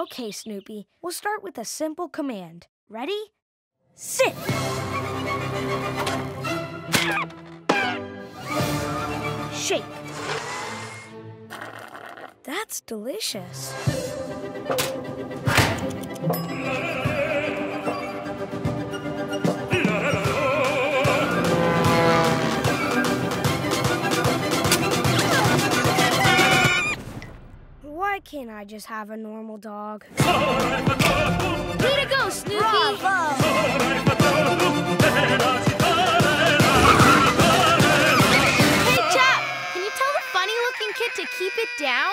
Okay, Snoopy, we'll start with a simple command. Ready? Sit! Shake. That's delicious. Why can't I just have a normal dog? Way to go, Snoopy! Bravo! Hey, Chap! Can you tell the funny-looking kid to keep it down?